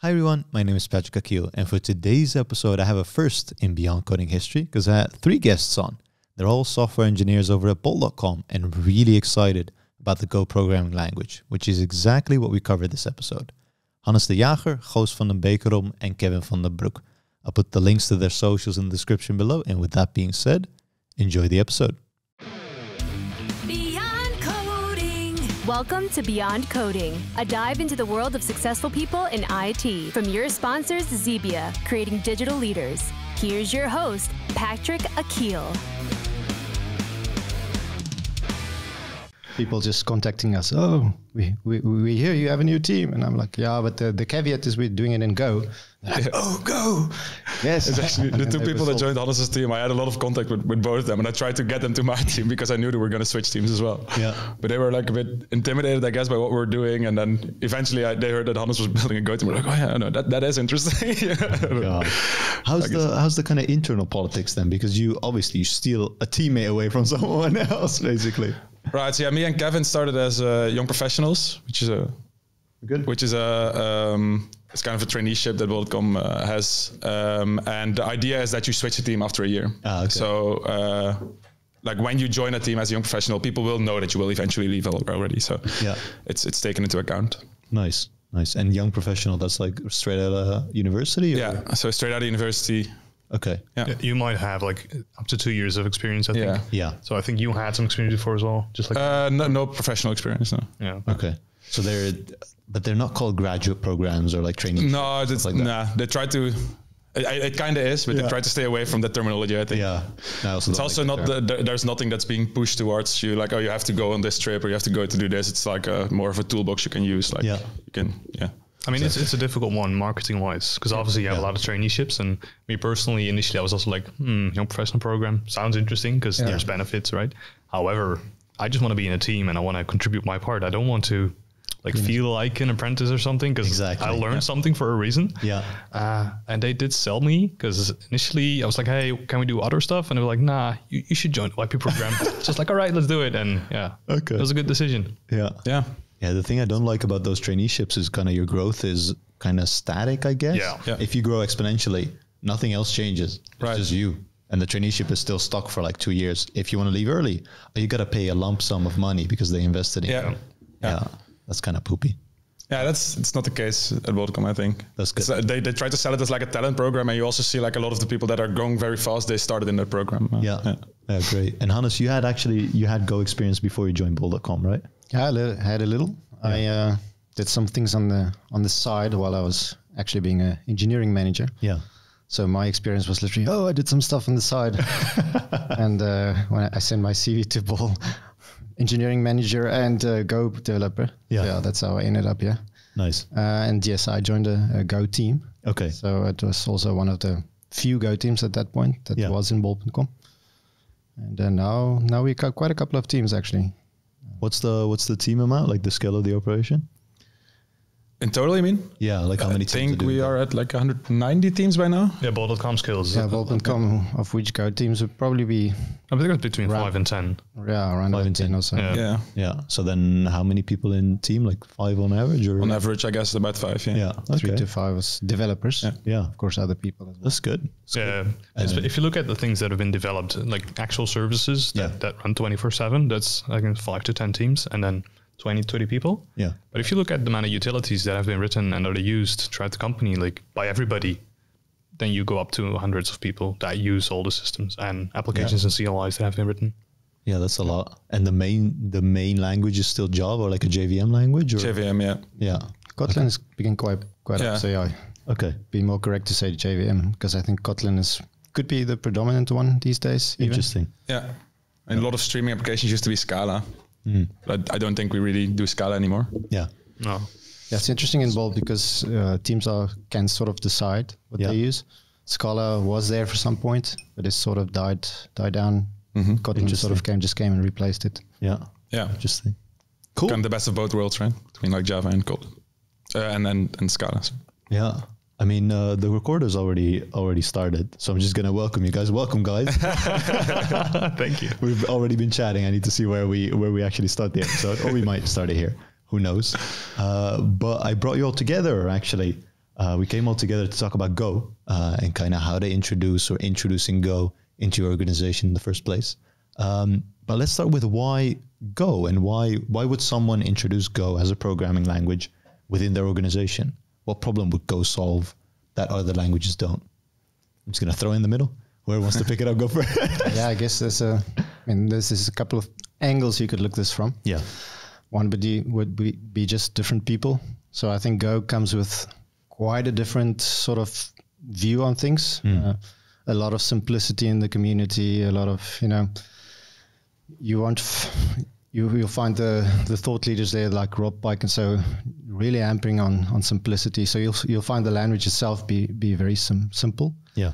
Hi everyone, my name is Patrick Akil, and for today's episode, I have a first in Beyond Coding history because I had three guests on. They're all software engineers over at Bol.com and really excited about the Go programming language, which is exactly what we covered this episode. Hannes de Jager, Goos van den Bekerom, and Kevin van den Broek. I'll put the links to their socials in the description below, and with that being said, enjoy the episode. Welcome to Beyond Coding, a dive into the world of successful people in IT. From your sponsors, Xebia, creating digital leaders. Here's your host, Patrick Akil. People just contacting us. Oh, we, we, we hear you have a new team, and I'm like, yeah, but the, the caveat is we're doing it in Go. Like, oh, Go. Yes, It's actually the two people that joined Hannes' team. I had a lot of contact with, with both of them, and I tried to get them to my team because I knew they were going to switch teams as well. Yeah. But they were like a bit intimidated, I guess, by what we were doing. And then eventually I, they heard that Hannes was building a Go team. We're like, oh yeah, no, that, that is interesting. God. How's the how's the kind of internal politics then? Because you obviously you steal a teammate away from someone else, basically. Right. So yeah, me and Kevin started as uh, young professionals, which is a Good. which is a um, it's kind of a traineeship that Bol.com uh, has, um, and the idea is that you switch a team after a year. Ah, okay. So, uh, like when you join a team as a young professional, people will know that you will eventually leave already. So, Yeah. it's it's taken into account. Nice, nice. And young professional, that's like straight out of university. Or? Yeah. So straight out of university. Okay. Yeah. Yeah, You might have like up to two years of experience, I think. Yeah. yeah. So I think you had some experience before as well, just like Uh, no, no professional experience. No. yeah. Okay. So they're, but they're not called graduate programs or like training. No, it's, like that. nah. They try to. It, it kind of is, but Yeah. they try to stay away from that terminology. I think. Yeah. I also It's also like not the the, there- there's nothing that's being pushed towards you like oh you have to go on this trip or you have to go to do this. It's like a, more of a toolbox you can use. Like Yeah. you can yeah. I mean, it's, it's a difficult one marketing wise because obviously you have Yeah. a lot of traineeships. And me personally, initially, I was also like, hmm, young professional program sounds interesting because there's benefits, right? However, I just want to be in a team and I want to contribute my part. I don't want to like feel like an apprentice or something because Exactly, I learned yeah. something for a reason. Yeah. Uh, and they did sell me because initially I was like, hey, can we do other stuff? And they were like, nah, you, you should join the YP program. Just like, all right, let's do it. And yeah, Okay. it was a good decision. Yeah. Yeah. Yeah. The thing I don't like about those traineeships is kind of your growth is kind of static, I guess. Yeah. Yeah. If you grow exponentially, nothing else changes. It's Right. just you. And the traineeship is still stuck for like two years. If you want to leave early, you got to pay a lump sum of money because they invested in Yeah. you. Yeah. That's kind of poopy. Yeah, that's it's not the case at Bol.com, I think. That's good. Uh, they, they try to sell it as like a talent program, and you also see like a lot of the people that are going very fast, they started in that program. Uh, Yeah. yeah. great. And Hannes, you had actually, you had Go experience before you joined Bol.com, right? Yeah, I had a little. I uh, did some things on the on the side while I was actually being an engineering manager. Yeah. So my experience was literally, oh, I did some stuff on the side. and uh, when I sent my CV to Bol, engineering manager and uh, Go developer. Yeah. yeah, that's how I ended up. Yeah, Nice. uh, and yes, I joined a, a Go team. Okay. So it was also one of the few Go teams at that point that Yeah. was in Bol.com. And uh, now, now we got quite a couple of teams actually. What's the, what's the team amount? Like the scale of the operation? In total, I mean? Yeah. Like how I many teams? think doing we Go? are at like 190 teams by now. Yeah, bol.com skills. Yeah, Bol.com, of which Go teams would probably be I think it's between Right. five and 10. yeah, around Five and 10 10. or so. Yeah. Yeah. Yeah. So then how many people in team? Like five on average or? On average, I guess about five. Yeah. Yeah. Three to five as developers. Yeah. Yeah. Of course, other people as well. That's good. That's Yeah. good. It's- And- if you look at the things that have been developed, like actual services that, Yeah. that run 24 7, that's I think five to 10 teams and then 20, 30 people. Yeah. But if you look at the amount of utilities that have been written and are used throughout the company, like by everybody, then you go up to hundreds of people that use all the systems and applications and CLIs that have been written. Yeah, that's a lot. And the main the main language is still Java or like a JVM language or JVM, yeah. yeah. Kotlin is becoming quite quite Yeah. up. So yeah, Okay. be more correct to say JVM because I think Kotlin is could be the predominant one these days. even. Interesting. Yeah. And a lot of streaming applications used to be Scala. Mm. But I don't think we really do Scala anymore. Yeah. No. Yeah, it's interesting in Bol because uh, teams are can sort of decide what Yeah. they use. Scala was there for some point, but it sort of died died down. Mhm. Kotlin sort of came just came and replaced it. Yeah. Yeah. Interesting. Cool. Kind of the best of both worlds, right? Between like Java and Kotlin. Uh, and, and, and Scala. so. Yeah. I mean, uh, the recorder's already already started, so I'm just gonna welcome you guys. Welcome, guys. Thank you. We've already been chatting. I need to see where we where we actually start the episode, or we might start it here. Who knows? Uh, but I brought you all together actually uh, we came all together to talk about Go uh, and kind of how to introduce or introducing Go into your organization in the first place. Um, but let's start with why Go and why why would someone introduce Go as a programming language within their organization? What problem would Go solve that other languages don't? I'm just gonna throw in the middle. Whoever wants to pick it up, go for it. yeah, I guess there's a, I mean, this is a couple of angles you could look this from. Yeah. One would be, would be, be just different people. So I think Go comes with quite a different sort of view on things. Mm. Uh, a lot of simplicity in the community, a lot of, you know, you want, you, you'll find the, the thought leaders there like Rob Pike and so really amping on, on simplicity. So you'll, you'll find the language itself be, be very sim- simple. Yeah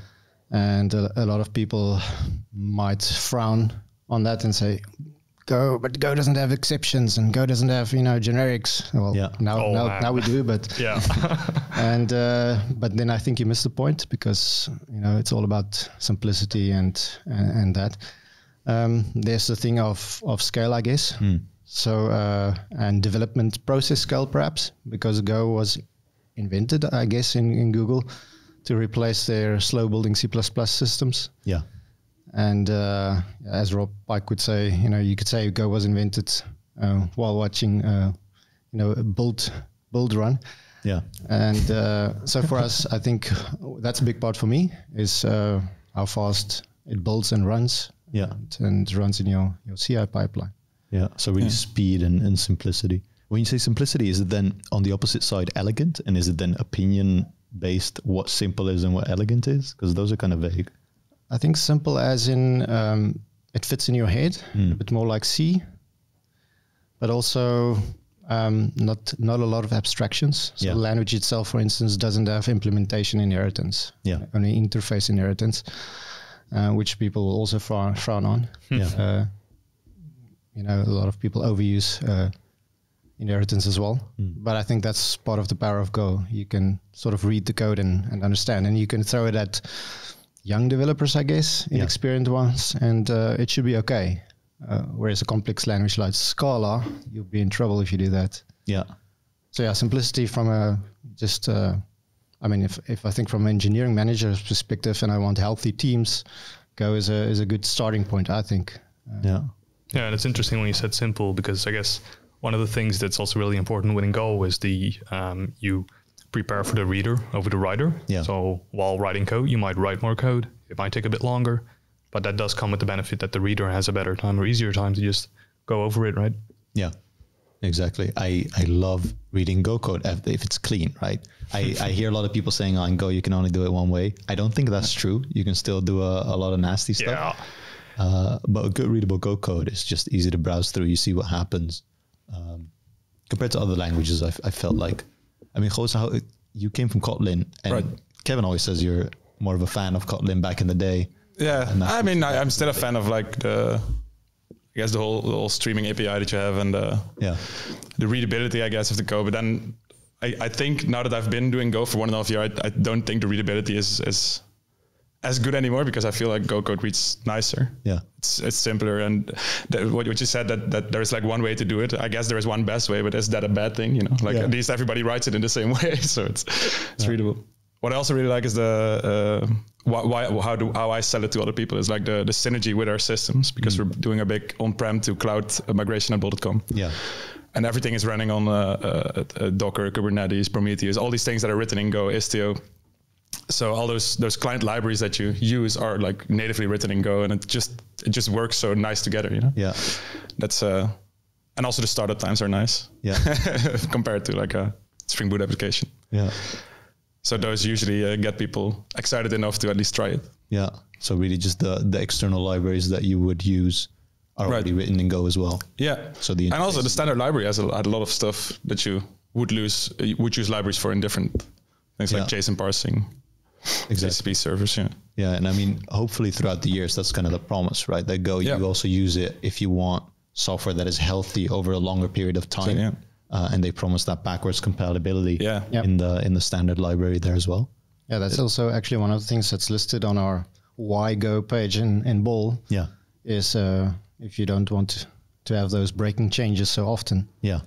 and a, a, lot of people might frown on that and say go but go doesn't have exceptions and go doesn't have you know generics well yeah. now oh, now, now we do but yeah and uh, but then i think you missed the point because you know it's all about simplicity and and, and that um, there's the thing of of scale i guess mm. so uh, and development process scale perhaps because go was invented i guess in, in google to replace their slow building C++ systems. Yeah. And uh, as Rob Pike would say, you know, you could say Go was invented uh, while watching, uh, you know, a build build run. Yeah. And uh, so for us, I think that's a big part for me is uh, how fast it builds and runs. Yeah. And, and, runs in your your CI pipeline. Yeah. So really yeah. speed and, and simplicity. When you say simplicity, is it then on the opposite side elegant, and is it then opinion based what simple is and what elegant is? Because those are kind of vague. I think simple as in um, it fits in your head, mm. a bit more like C, but also um, not not a lot of abstractions. So yeah. the language itself, for instance, doesn't have implementation inheritance. Yeah, only interface inheritance, uh, which people will also frown, frown on. Yeah. Uh, you know, a lot of people overuse uh, inheritance as well. Mm. But I think that's part of the power of Go. You can sort of read the code and, and understand, and you can throw it at young developers, I guess, inexperienced yeah. ones, and uh, it should be okay. Uh, whereas a complex language like Scala, you'll be in trouble if you do that. Yeah. So yeah, simplicity from a just. I mean, if, if I think from an engineering manager's perspective, and I want healthy teams, Go is a is a good starting point. I think. Uh, yeah. Yeah, and it's interesting when you said simple because I guess one of the things that's also really important within Go is the um, you prepare for the reader over the writer. Yeah. So while writing code, you might write more code. It might take a bit longer, but that does come with the benefit that the reader has a better time or easier time to just go over it, right? Yeah. Exactly. I, I love reading Go code if it's clean, right? I, I hear a lot of people saying on oh, Go you can only do it one way. I don't think that's true. You can still do a, a lot of nasty stuff. Yeah. Uh, but a good readable Go code is just easy to browse through. You see what happens. Um, compared to other languages, I, I felt like, I mean, Goos, how you came from Kotlin, and right. Kevin always says you're more of a fan of Kotlin back in the day. Yeah, I mean, I, am still a fan of like the, I guess the whole the whole streaming API that you have and the yeah, the readability, I guess, of the code. But then I, I think now that I've been doing Go for one and a half year, I, I don't think the readability is is as good anymore because I feel like Go code reads nicer. Yeah, it's it's simpler and what, what you said that that there is like one way to do it. I guess there is one best way, but is that a bad thing? You know, like yeah. at least everybody writes it in the same way, so it's it's yeah. readable. What I also really like is the uh, why, why how do how I sell it to other people is like the the synergy with our systems because mm. we're doing a big on-prem to cloud migration at bol.com. Yeah and everything is running on uh, uh, uh, Docker, Kubernetes, Prometheus, all these things that are written in Go, Istio so all those those client libraries that you use are like natively written in Go, and it just it just works so nice together. You know. Yeah. That's uh, and also the startup times are nice. Yeah. compared to like a Spring Boot application. Yeah. So those usually uh, get people excited enough to at least try it. Yeah. So really, just the the external libraries that you would use are right. already written in Go as well. Yeah. So the and also the standard library has a, had a lot of stuff that you would lose would use libraries for in different things yeah. like JSON parsing exactly. TCP servers. Yeah. Yeah, and I mean, hopefully throughout the years, that's kind of the promise, right? That Go, yeah. you also use it if you want software that is healthy over a longer period of time. So, yeah. Uh, and they promise that backwards compatibility yeah. in the in the standard library there as well. Yeah, that's also actually one of the things that's listed on our why go page in, in Bol. Yeah. Is uh, if you don't want to have those breaking changes so often. Yeah.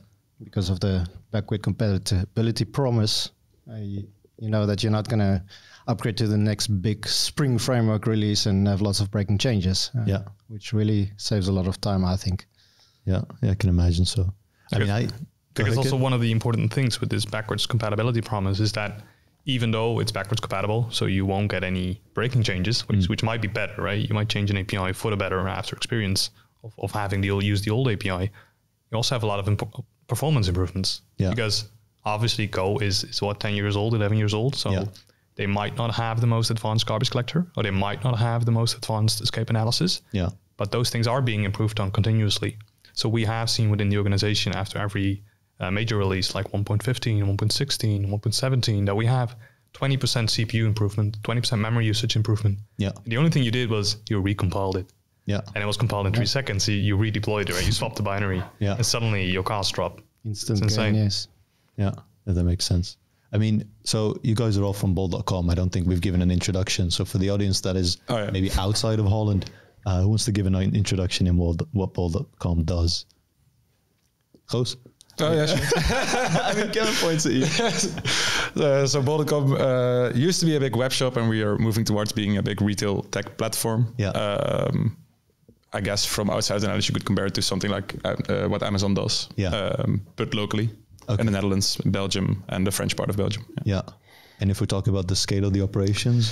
Because of the backward compatibility promise, uh, you, You know that you're not going to upgrade to the next big Spring framework release and have lots of breaking changes. Uh, yeah, which really saves a lot of time, I think. Yeah, yeah I can imagine so. I mean, I because also one of the important things with this backwards compatibility promise is that even though it's backwards compatible, so you won't get any breaking changes, which, mm. which might be better, right? You might change an API for the better after experience of, of having the old, use the old API. You also have a lot of imp- performance improvements yeah. because obviously Go is, is what 10 years old, 11 years old. So yeah. they might not have the most advanced garbage collector or they might not have the most advanced escape analysis. Yeah. But those things are being improved on continuously. So we have seen within the organization after every uh, major release like 1.15, 1.16, 1.17 that we have 20% CPU improvement, 20% memory usage improvement. Yeah. The only thing you did was you recompiled it. Yeah. And it was compiled in three seconds. You, you redeployed it, right? You swapped the binary. Yeah. And suddenly your costs drop. Instant it's insane. Gain, yes. Yeah. That makes sense. I mean, so you guys are all from bol.com. I don't think we've given an introduction. So for the audience that is oh, yeah. maybe outside of Holland, uh, who wants to give an introduction in what, what bol.com does? Goos? Oh yeah, sure. I mean, Kevin points at you. uh, so bol.com uh, used to be a big web shop, and we are moving towards being a big retail tech platform. Yeah. Um, I guess from outside the Netherlands, you could compare it to something like uh, uh what Amazon does. Yeah. Um, but locally okay. in the Netherlands, Belgium, and the French part of Belgium. Yeah. yeah. And if we talk about the scale of the operations.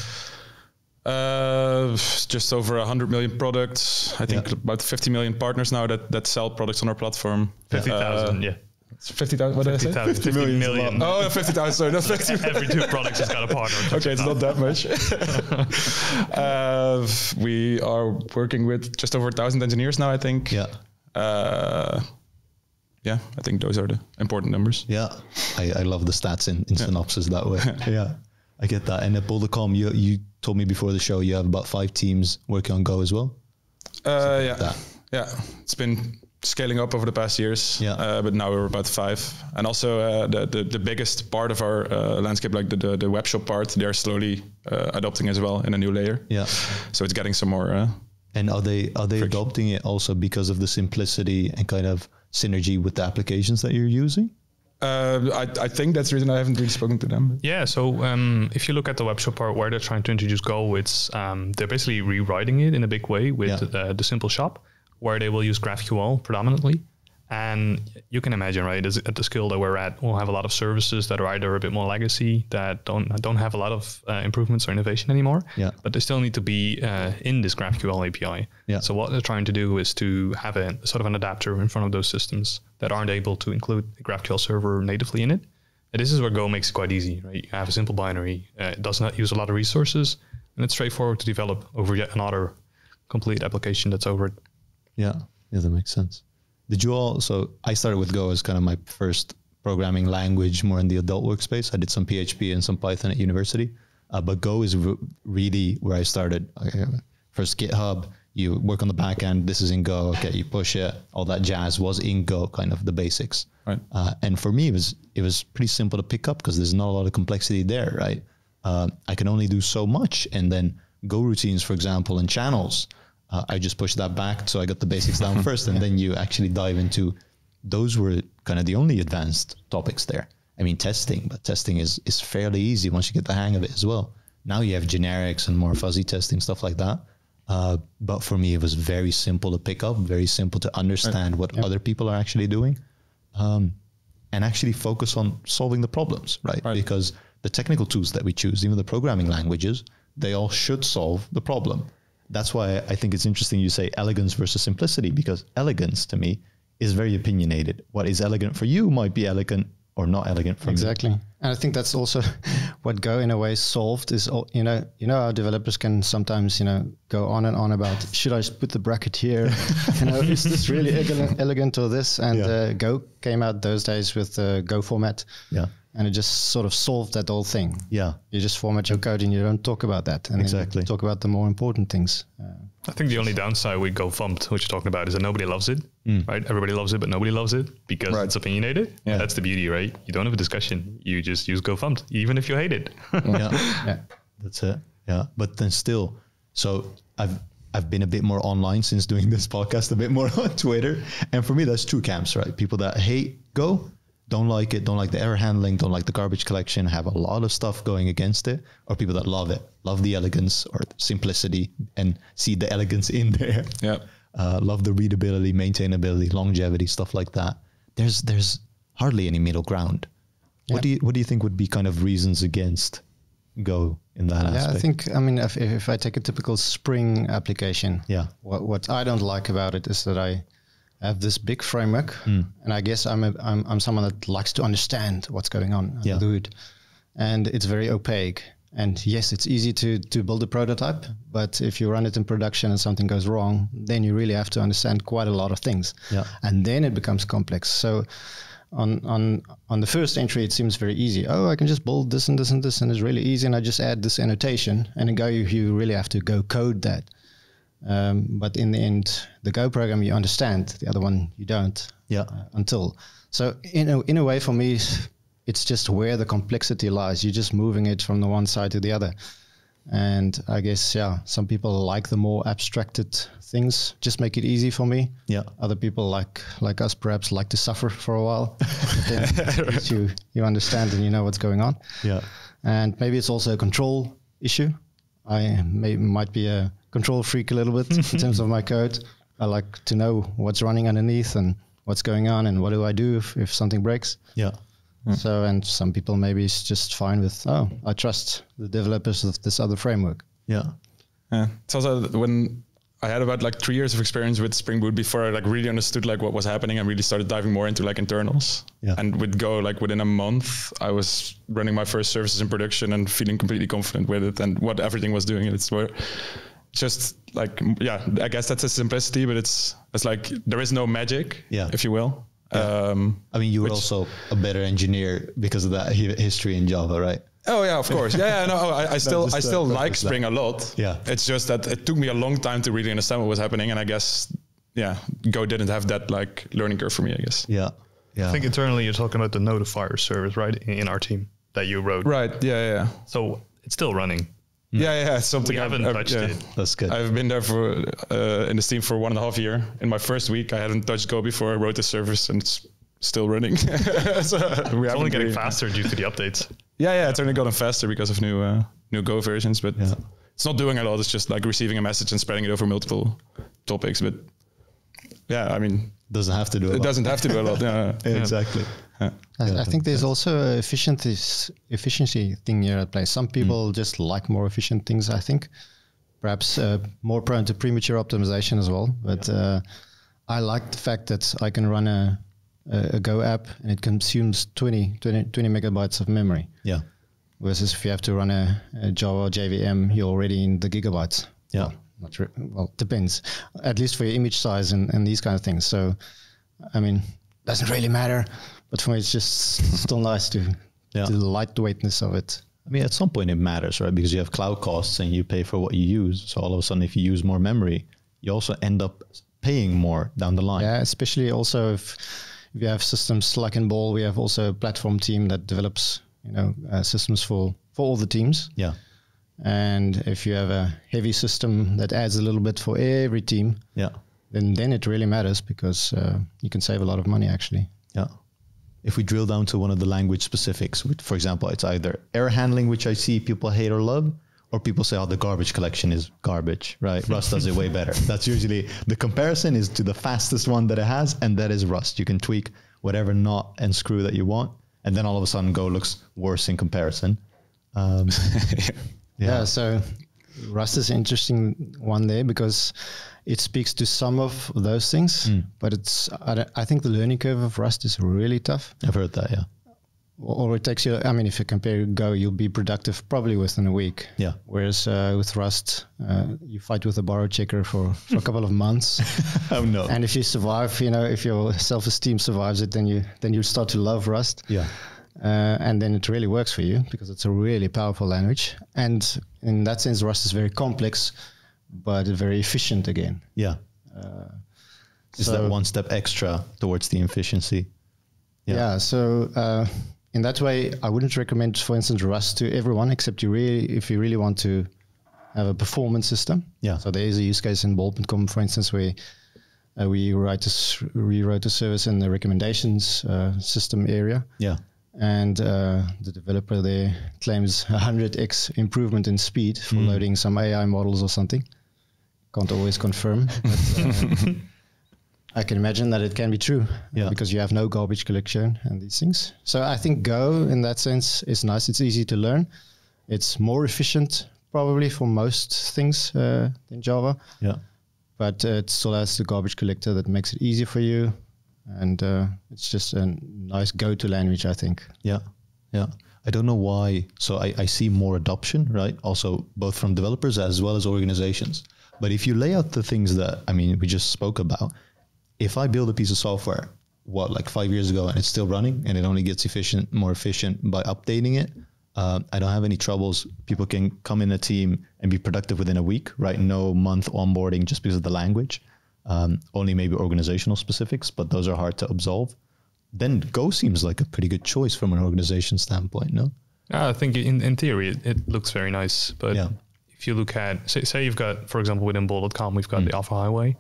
Uh, just over 100 million products. I think yeah. about 50 million partners now that, that sell products on our platform. 50,000, uh, yeah. 50,000, what 50, did I say? 50, 50 million. Oh, 50,000, sorry, not 50 Every two products has got a partner. okay, it's not that much. uh, we are working with just over a thousand engineers now, I think. Yeah. Uh, yeah, I think those are the important numbers. Yeah, I, I love the stats in, in yeah. synopsis that way. yeah, I get that. And at bol.com, you, you told me before the show you have about five teams working on Go as well? Uh, yeah. Like yeah, it's been scaling up over the past years. Yeah. Uh, but now we're about five. And also uh, the, the, the biggest part of our uh, landscape, like the, the, the web shop part, they're slowly uh, adopting as well in a new layer. Yeah. So it's getting some more. Uh, and are they are they friction. adopting it also because of the simplicity and kind of synergy with the applications that you're using? Uh, I, I, think that's the reason I haven't really spoken to them. Yeah, so um, if you look at the webshop part where they're trying to introduce Go, it's um, they're basically rewriting it in a big way with yeah. the simple shop where they will use GraphQL predominantly. And you can imagine, right, at the scale that we're at, we'll have a lot of services that are either a bit more legacy, that don't don't have a lot of uh, improvements or innovation anymore. Yeah. But they still need to be uh, in this GraphQL API. Yeah. So what they're trying to do is to have a sort of an adapter in front of those systems that aren't able to include the GraphQL server natively in it. And this is where Go makes it quite easy, right? You have a simple binary. Uh, it does not use a lot of resources, and it's straightforward to develop over yet another complete application that's over it. Yeah, yeah, that makes sense. Did you all? So I started with Go as kind of my first programming language, more in the adult workspace. I did some PHP and some Python at university, uh, but Go is re- really where I started. First GitHub, you work on the back end. This is in Go. Okay, you push it. All that jazz was in Go, kind of the basics. Right. Uh, and for me, it was it was pretty simple to pick up because there's not a lot of complexity there. Right. Uh, I can only do so much, and then Go routines, for example, and channels uh, I just pushed that back. So I got the basics down first, and yeah. then you actually dive into those were kind of the only advanced topics there. I mean, testing, but testing is is fairly easy once you get the hang of it as well. Now you have generics and more fuzzy testing stuff like that. Uh, but for me, it was very simple to pick up, very simple to understand what yep. other people are actually doing, um, and actually focus on solving the problems, right? right? Because the technical tools that we choose, even the programming languages, they all should solve the problem that's why I think it's interesting you say elegance versus simplicity because elegance to me is very opinionated. What is elegant for you might be elegant or not elegant for exactly. me. And I think that's also what Go in a way solved is you know you know our developers can sometimes you know go on and on about should I put the bracket here you know is this really elegant, elegant or this and yeah. uh, Go came out those days with the Go format yeah and it just sort of solved that whole thing. Yeah, you just format your code and you don't talk about that, and exactly talk about the more important things. Uh, I think the only downside with gofmt, which you're talking about, is that nobody loves it, mm. right? Everybody loves it, but nobody loves it because right. it's opinionated. Yeah. That's the beauty, right? You don't have a discussion. You just use gofmt, even if you hate it. yeah. yeah, that's it. Yeah, but then still, so I've I've been a bit more online since doing this podcast, a bit more on Twitter, and for me, that's two camps, right? People that hate Go don't like it, don't like the error handling, don't like the garbage collection, have a lot of stuff going against it, or people that love it, love the elegance or simplicity and see the elegance in there. Yeah. Uh, love the readability, maintainability, longevity, stuff like that. There's there's hardly any middle ground. What do you what do you think would be kind of reasons against Go in that aspect? Yeah, aspect? I think I mean if, if I take a typical Spring application, Yeah. what what I don't like about it is that I have this big framework, Hmm. and I guess I'm a, I'm I'm someone that likes to understand what's going on under Yeah. the hood, and it's very opaque. And yes, it's easy to to build a prototype, but if you run it in production and something goes wrong, then you really have to understand quite a lot of things, Yeah. and then it becomes complex. So. On, on on the first entry, it seems very easy. Oh, I can just build this and this and this, and it's really easy. And I just add this annotation, and go. You, you really have to go code that. Um, but in the end, the Go program you understand, the other one you don't Yeah. uh, until. So in a, in a way, for me, it's just where the complexity lies. You're just moving it from the one side to the other. And I guess yeah, some people like the more abstracted things. Just make it easy for me. Yeah. Other people like like us perhaps like to suffer for a while. Then you you understand and you know what's going on Yeah. and maybe it's also a control issue. I may, might be a control freak a little bit in terms of my code. I like to know what's running underneath and what's going on and what do I do if, if something breaks. Yeah. Hmm. So, and some people maybe it's just fine with, oh, I trust the developers of this other framework. Yeah. Yeah. It's also when I had about like three years of experience with Spring Boot before I like really understood like what was happening and really started diving more into like internals. Yeah. And with Go, like within a month, I was running my first services in production and feeling completely confident with it and what everything was doing. It's where just like yeah, I guess that's a simplicity, but it's it's like there is no magic, Yeah. if you will. Um, I mean, you were Which- also a better engineer because of that hi- history in Java, right? Oh yeah, of course. Yeah, yeah. No, I, I still, I still that like was that. Spring a lot. Yeah. It's just that it took me a long time to really understand what was happening, and I guess, yeah, Go didn't have that like learning curve for me. I guess. Yeah. Yeah. I think internally you're talking about the notifier service, right? In, in our team that you wrote. Right. Yeah. Yeah. So it's still running. Yeah. Yeah. Something We I've- haven't I've- touched yeah. it. That's good. I've been there for uh, in this team for one and a half year. In my first week, I hadn't touched Go before. I wrote the service, and it's still running. so we It's only getting really- faster due to the updates. Yeah, yeah, it's only gotten faster because of new uh, new Go versions, but Yeah. it's not doing a lot. It's just like receiving a message and spreading it over multiple topics. But yeah, I mean, doesn't have to do it lot. doesn't have to do a lot. Yeah, Yeah, Exactly. I, Yeah, I think there's also a efficiency efficiency thing here at play. Some people just like more efficient things. I think, perhaps uh, more prone to premature optimization as well. But uh, I like the fact that I can run a, a, a Go app and it consumes 20, 20, 20 megabytes of memory. Yeah. Versus if you have to run a, a Java JVM, you're already in the gigabytes. Yeah. Well, not re- well, depends. At least for your image size and, and these kind of things. So, I mean, doesn't really matter. But for me, it's just still nice to Yeah. the lightweightness of it. I mean, at some point it matters, right? Because you have cloud costs and you pay for what you use. So all of a sudden, if you use more memory, you also end up paying more down the line. Yeah, especially also if, if you have systems like in Bol, we have also a platform team that develops you know uh, systems for for all the teams. Yeah. And if you have a heavy system that adds a little bit for every team, Yeah. then then it really matters because uh, you can save a lot of money actually. Yeah. If we drill down to one of the language specifics, which, for example, it's either error handling, which I see people hate or love, or people say, oh, the garbage collection is garbage, right? Rust does it way better. That's usually the comparison is to the fastest one that it has, and that is Rust. You can tweak whatever knot and screw that you want, and then all of a sudden Go looks worse in comparison. Um, Yeah. so Rust is an interesting one there because it speaks to some of those things, but it's I, I think the learning curve of Rust is really tough. I've heard that, yeah. Or or it takes you. I mean, if you compare Go, you'll be productive probably within a week. Yeah. Whereas uh, with Rust, uh, you fight with a borrow checker for, for a couple of months, Oh, no. and if you survive, you know, if your self-esteem survives it, then you then you start to love Rust. yeah. Uh, and then it really works for you because it's a really powerful language. And in that sense, Rust is very complex, but very efficient again. Yeah. is that one step extra towards the efficiency? Yeah. so uh, in that way, I wouldn't recommend, for instance, Rust to everyone, except you really, if you really want to have a performance system. Yeah. So there is a use case in Bol.com, for instance, where Uh, we write a s- rewrote a service in the recommendations uh, system area, Yeah. And uh, the developer there claims 100x improvement in speed for Mm. loading some AI models or something. Can't always confirm, but uh, I can imagine that it can be true Yeah. because you have no garbage collection and these things. So I think Go, in that sense, is nice. It's easy to learn. It's more efficient, probably for most things uh, than Java, Yeah. but uh, it still has the garbage collector that makes it easy for you. And uh, it's just a nice go-to language, I think. Yeah, yeah. I don't know why. So I, I see more adoption, right? Also, both from developers as well as organizations. But if you lay out the things that I mean, we just spoke about. If I build a piece of software, what like five years ago, and it's still running, and it only gets efficient, more efficient by updating it, uh, I don't have any troubles. People can come in a team and be productive within a week, right? No month onboarding just because of the language. Um, only maybe organizational specifics, but those are hard to absolve then Go seems like a pretty good choice from an organization standpoint, no? Yeah, I think in, in theory it, it looks very nice, but Yeah. if you look at say, say you've got for example within Bol.com we've got Mm. the Alpha Highway,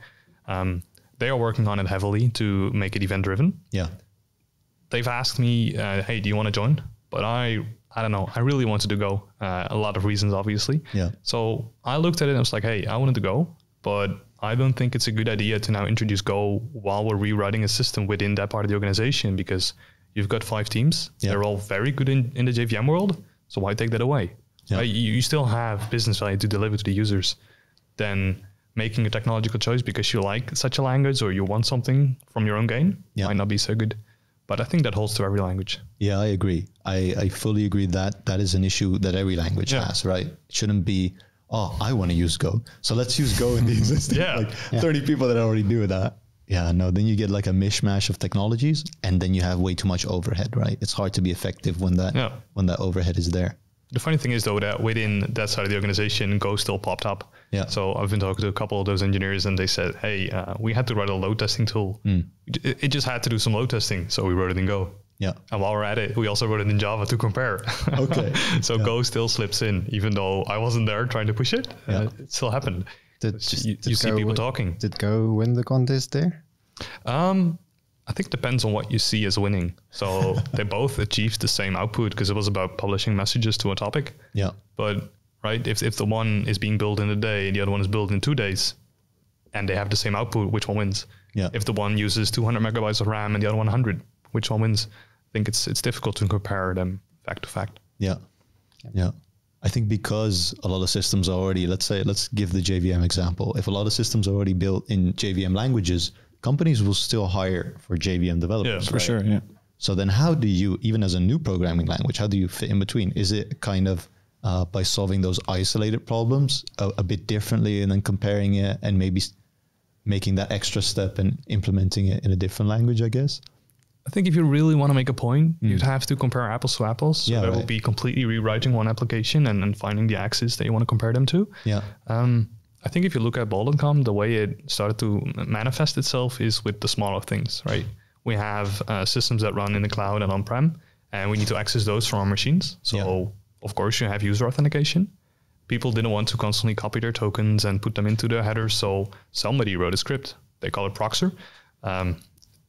um, they are working on it heavily to make it event driven. Yeah. They've asked me, uh, hey, do you want to join? But I I don't know. I really wanted to go. Uh, a lot of reasons, obviously. Yeah. So I looked at it and I was like, hey, I wanted to go, but I don't think it's a good idea to now introduce Go while we're rewriting a system within that part of the organization because you've got five teams. They're all very good in, in the JVM world. So why take that away? Right? You, you still have business value to deliver to the users. Then making a technological choice because you like such a language or you want something from your own game might not be so good. But I think that holds to every language. Yeah, I agree. I, I fully agree that that is an issue that every language Yeah. has, right? It shouldn't be, oh, I want to use Go. So let's use Go in the existing, Yeah. like 30 people that already do that. Yeah, no, then you get like a mishmash of technologies and then you have way too much overhead, right? It's hard to be effective when that Yeah. when that overhead is there. The funny thing is though that within that side of the organization, Go still popped up. Yeah. So I've been talking to a couple of those engineers, and they said, "Hey, uh, we had to write a load testing tool. It, it just had to do some load testing, so we wrote it in Go. Yeah. And while we're at it, we also wrote it in Java to compare. Okay. so Go still slips in, even though I wasn't there trying to push it. Yeah. Uh, it still happened. Did, just- you did you see people win- talking. Did Go win the contest there? Um, I think it depends on what you see as winning. So they both achieved the same output because it was about publishing messages to a topic. Yeah. But right, if if the one is being built in a day and the other one is built in two days, and they have the same output, which one wins? Yeah. If the one uses 200 megabytes of RAM and the other 100, which one wins? I think it's it's difficult to compare them fact to fact. Yeah. Yeah. I think because a lot of systems are already, let's say, let's give the JVM example. If a lot of systems are already built in JVM languages, companies will still hire for JVM developers. Yeah, for right? sure. Yeah. So then, how do you, even as a new programming language, how do you fit in between? Is it kind of uh, by solving those isolated problems a, a bit differently and then comparing it and maybe making that extra step and implementing it in a different language, I guess? I think if you really want to make a point, you'd have to compare apples to apples. So. Yeah, that right. would be completely rewriting one application and, and finding the axes that you want to compare them to. Yeah. Um, I think if you look at Bol.com, the way it started to manifest itself is with the smaller things, right? We have uh, systems that run in the cloud and on-prem, and we need to access those from our machines. So, Yeah. of course, you have user authentication. People didn't want to constantly copy their tokens and put them into their headers, so somebody wrote a script. They call it Proxer. Um,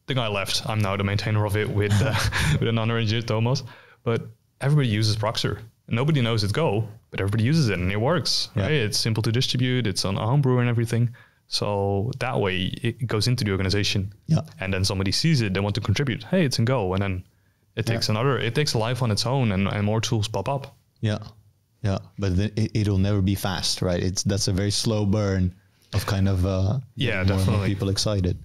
the guy left. I'm now the maintainer of it with uh, with another engineer, Thomas. But everybody uses Proxer. Nobody knows it's Go, but everybody uses it and it works. Yeah. Right? It's simple to distribute. It's on homebrew and everything. So that way it goes into the organization. Yeah. And then somebody sees it, they want to contribute. Hey, it's in Go, and then it takes another. It takes life on its own, and, and more tools pop up. Yeah, yeah, but it, it'll never be fast, right? It's that's a very slow burn of kind of uh, Yeah, more and more definitely. people excited.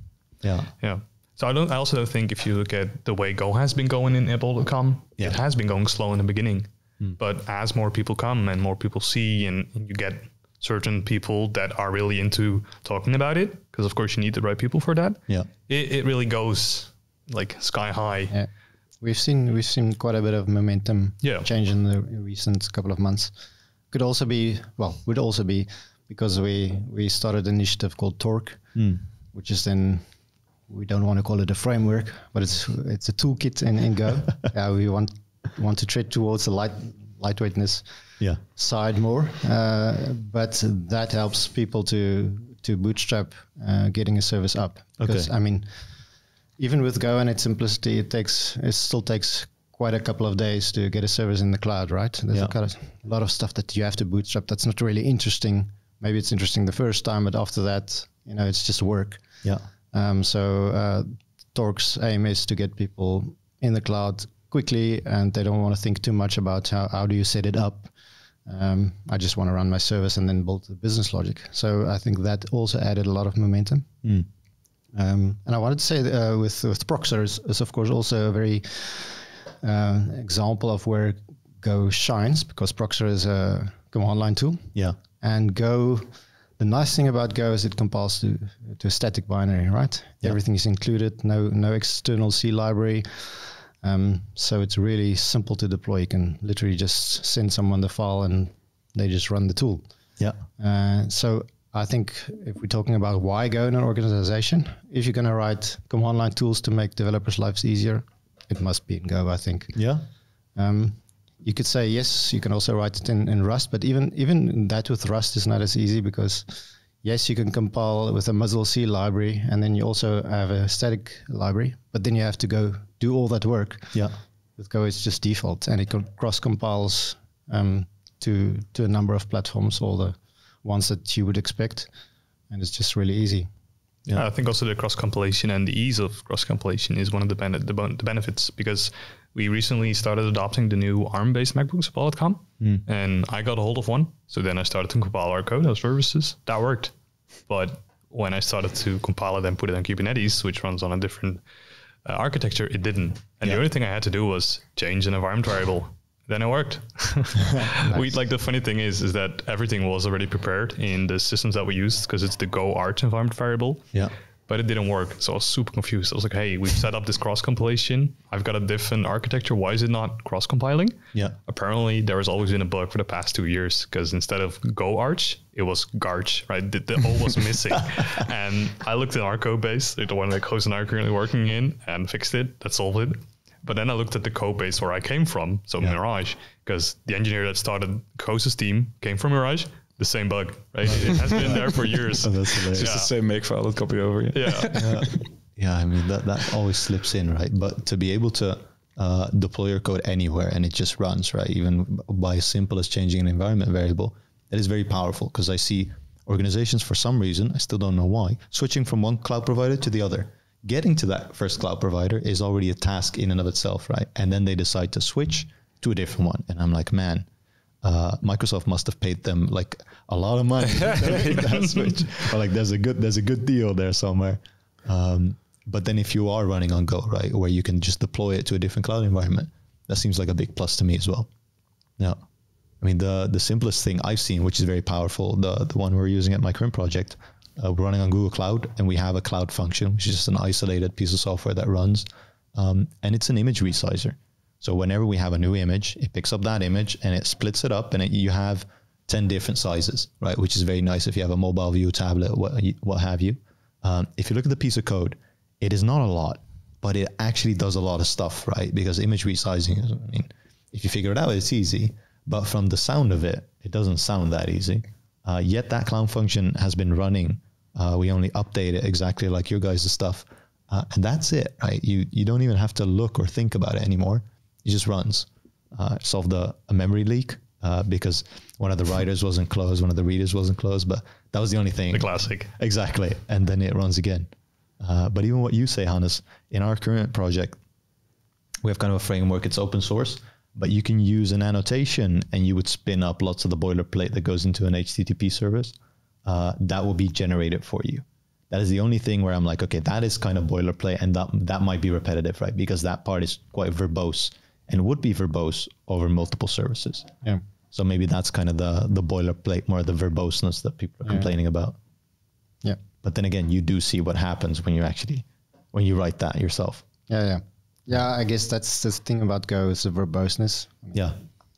Yeah, Yeah. So I don't. I also don't think if you look at the way Go has been going in Bol.com, Yeah. it has been going slow in the beginning. Hmm. But as more people come and more people see, and, and you get certain people that are really into talking about it, because of course you need the right people for that. yeah, It, it really goes like sky high. Yeah, we've seen we've seen quite a bit of momentum Yeah. change in the recent couple of months. Could also be well, would also be because we we started an initiative called Torque, hmm. which is then we don't want to call it a framework, but it's it's a toolkit in, in Go. yeah, we want want to tread towards the light lightweightness yeah, side more, uh, but that helps people to to bootstrap uh, getting a service up. Because Okay. I mean, even with Go and its simplicity, it takes it still takes quite a couple of days to get a service in the cloud, right? There's Yeah. a, kind of, a lot of stuff that you have to bootstrap. That's not really interesting. Maybe it's interesting the first time, but after that, you know, it's just work. Yeah. Um, so uh, Torque's aim is to get people in the cloud quickly, and they don't want to think too much about how, how do you set it up. Um, I just want to run my service and then build the business logic. So I think that also added a lot of momentum. Mm. Um, and I wanted to say uh, with with Proxer is, is of course also a very uh, example of where Go shines because Proxer is a command line tool. Yeah. And Go, the nice thing about Go is it compiles to to a static binary, right? Yeah. Everything is included, no no external C library. Um, so it's really simple to deploy. You can literally just send someone the file and they just run the tool. Yeah. Uh, so I think if we're talking about why Go in an organization, if you're going to write command line tools to make developers' lives easier, it must be in Go. I think. Yeah. Um, you could say yes. You can also write it in, in Rust, but even even that with Rust is not as easy because yes, you can compile with a musl C library, and then you also have a static library, but then you have to go do all that work. Yeah. With Go, it's just default, and it cross compiles um, to to a number of platforms, all the ones that you would expect, and it's just really easy. Yeah. I think also the cross compilation and the ease of cross compilation is one of the, bene- the, bon- the benefits because we recently started adopting the new ARM based MacBooks of Bol.com and I got a hold of one. So then I started to compile our code, our services. That worked. But when I started to compile it and put it on Kubernetes, which runs on a different uh, architecture, it didn't. And Yeah. the only thing I had to do was change an environment variable. Then it worked. We like the funny thing is is that everything was already prepared in the systems that we used because it's the GOARCH environment variable Yeah. but it didn't work. So I was super confused. I was like, hey, we've set up this cross compilation. I've got a different architecture. Why is it not cross compiling? Yeah. Apparently, there has always been a bug for the past two years because instead of Go Arch, it was Garch, right? The, the O was missing. and I looked in our code base, the one that Goos and I are currently working in, and fixed it. That solved it. But then I looked at the code base where I came from, so Yeah. Mirage, because the engineer that started Goos' team came from Mirage. The same bug, right? It has been there for years. Oh, that's hilarious. Just Yeah. the same make file that copied over. Yeah. yeah. yeah. yeah, I mean that that always slips in, right? But to be able to uh, deploy your code anywhere and it just runs, right? Even by as simple as changing an environment variable, that is very powerful because I see organizations for some reason, I still don't know why, switching from one cloud provider to the other. Getting to that first cloud provider is already a task in and of itself, right? And then they decide to switch to a different one, and I'm like, man. Uh, Microsoft must have paid them like a lot of money to make that switch. Or like there's a good there's a good deal there somewhere. Um, but then if you are running on Go, right, where you can just deploy it to a different cloud environment, that seems like a big plus to me as well. Yeah. I mean, the the simplest thing I've seen, which is very powerful, the the one we're using at my current project, uh, we're running on Google Cloud, and we have a cloud function, which is just an isolated piece of software that runs, um, and it's an image resizer. So whenever we have a new image, it picks up that image and it splits it up, and it, you have ten different sizes, right? Which is very nice if you have a mobile view, tablet, what what have you. Um, if you look at the piece of code, it is not a lot, but it actually does a lot of stuff, right? Because image resizing, I mean, if you figure it out, it's easy. But from the sound of it, it doesn't sound that easy. Uh, yet that cloud function has been running. Uh, we only update it exactly like your guys' stuff, uh, and that's it, right? You you don't even have to look or think about it anymore. It just runs. Uh, solved a, a memory leak uh, because one of the writers wasn't closed, one of the readers wasn't closed, but that was the only thing. The classic. Exactly. And then it runs again. Uh, but even what you say, Hannes, in our current project, we have kind of a framework. It's open source, but you can use an annotation and you would spin up lots of the boilerplate that goes into an HTTP service. Uh, that will be generated for you. That is the only thing where I'm like, okay, that is kind of boilerplate and that, that might be repetitive, right? Because that part is quite verbose and would be verbose over multiple services. Yeah. So maybe that's kind of the, the boilerplate, more the verboseness that people are Yeah. complaining about. Yeah. But then again, you do see what happens when you actually when you write that yourself. Yeah, yeah, yeah. I guess that's the thing about Go is the verboseness. Yeah.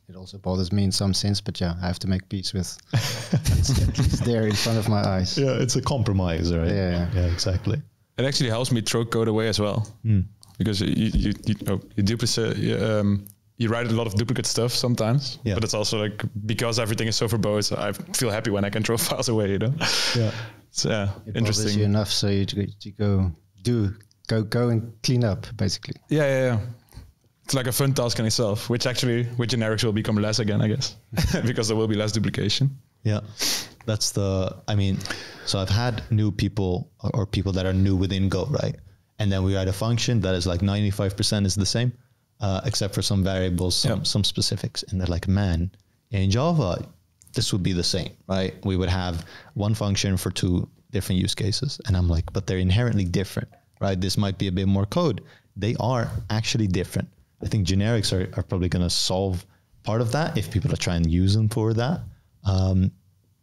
It also bothers me in some sense, but yeah, I have to make peace with. it's at least there in front of my eyes. Yeah, it's a compromise, right? Yeah, yeah. yeah exactly. It actually helps me throw code away as well because you you you, oh, you duplicate you, um, you write a lot of duplicate stuff sometimes. Yeah. But it's also like because everything is so verbose, I feel happy when I can throw files away. You know. Yeah. So yeah, It bothers interesting. you enough, so you, to, to go do go go and clean up basically. Yeah, yeah, yeah. It's like a fun task in itself, which actually with generics will become less again, I guess, because there will be less duplication. Yeah, that's the. I mean, so I've had new people or, or people that are new within Go, right? And then we write a function that is like ninety five percent is the same, uh, except for some variables, some Yeah. some specifics, and they're like, man, in Java, this would be the same, right? We would have one function for two different use cases, and I'm like, but they're inherently different, right? This might be a bit more code. They are actually different. I think generics are, are probably going to solve part of that if people are trying to use them for that. Um,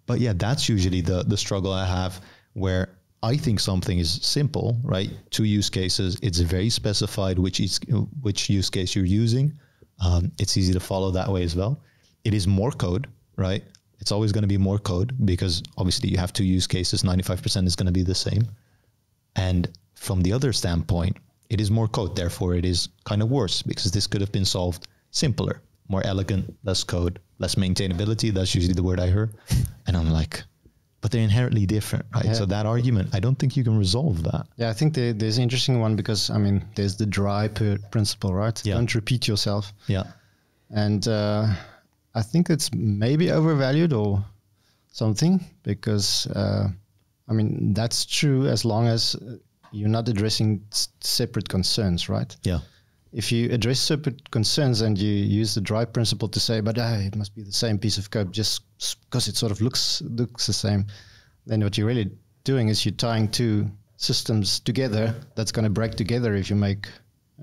but yeah, that's usually the the struggle I have where I think something is simple, right? Two use cases. It's very specified which is which use case you're using. Um, it's easy to follow that way as well. It is more code, right? It's always going to be more code because obviously you have two use cases. Ninety five percent is going to be the same. And from the other standpoint, it is more code. Therefore, it is kind of worse because this could have been solved simpler, more elegant, less code, less maintainability. That's usually the word I heard. And I'm like, but they're inherently different, right? Yeah. So that argument, I don't think you can resolve that. Yeah, I think there, there's an interesting one because I mean, there's the dry per principle, right? Yeah. Don't repeat yourself, Yeah. and uh, I think it's maybe overvalued or something because uh, I mean that's true as long as you're not addressing separate concerns, right? Yeah. if you address separate concerns and you use the dry principle to say, but ah, it must be the same piece of code just because it sort of looks looks the same, then what you're really doing is you're tying two systems together that's going to break together if you make